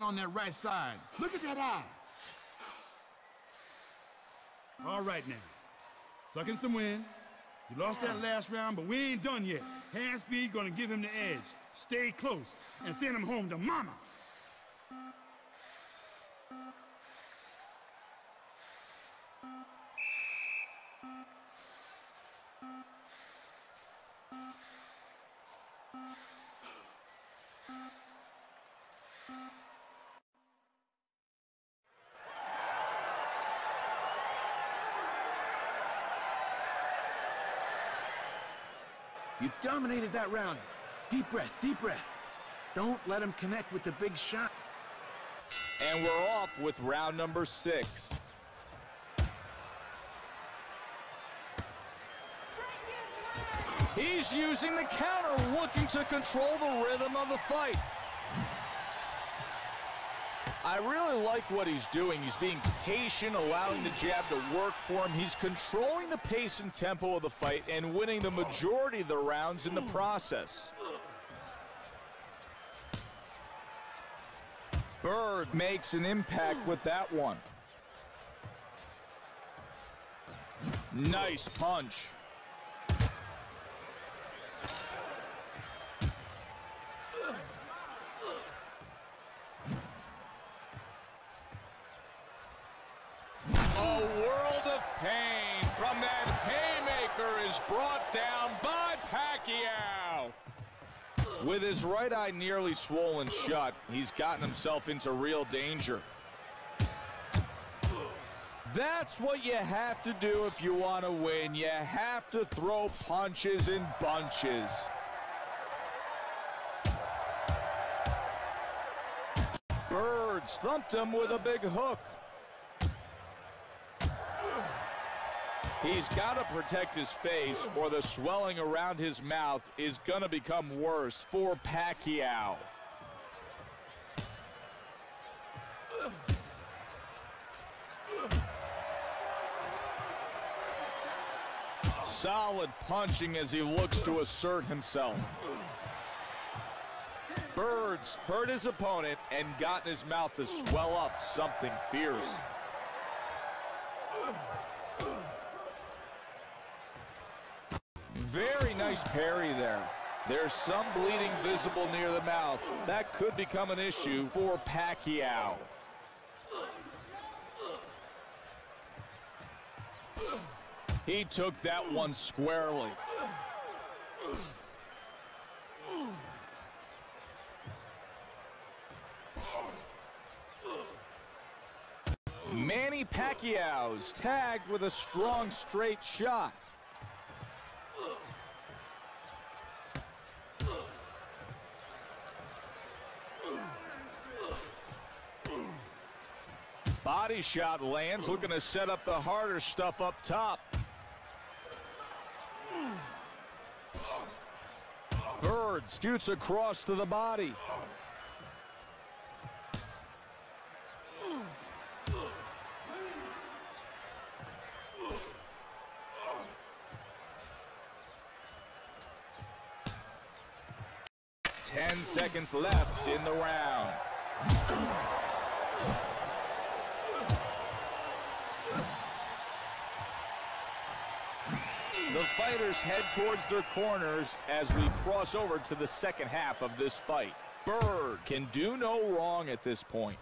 on that right side. Look at that eye. All right now. Suck in some wind. You lost that last round, but we ain't done yet. Hand speed gonna give him the edge. Stay close and send him home to mama. You dominated that round. Deep breath, deep breath. Don't let him connect with the big shot. And we're off with round number six. He's using the counter, looking to control the rhythm of the fight. I really like what he's doing. He's being patient, allowing the jab to work for him. He's controlling the pace and tempo of the fight and winning the majority of the rounds in the process. Byrd makes an impact with that one. Nice punch. From that haymaker is brought down by Pacquiao. With his right eye nearly swollen shut, he's gotten himself into real danger. That's what you have to do if you want to win. You have to throw punches in bunches. Byrd thumped him with a big hook. He's got to protect his face or the swelling around his mouth is going to become worse for Pacquiao. Solid punching as he looks to assert himself. Byrd's hurt his opponent and gotten his mouth to swell up something fierce. Nice parry there. There's some bleeding visible near the mouth. That could become an issue for Pacquiao. He took that one squarely. Manny Pacquiao's tagged with a strong straight shot. Body shot lands, looking to set up the harder stuff up top. Byrd scoots across to the body. Ten seconds left in the round. The fighters head towards their corners as we cross over to the second half of this fight. Byrd can do no wrong at this point.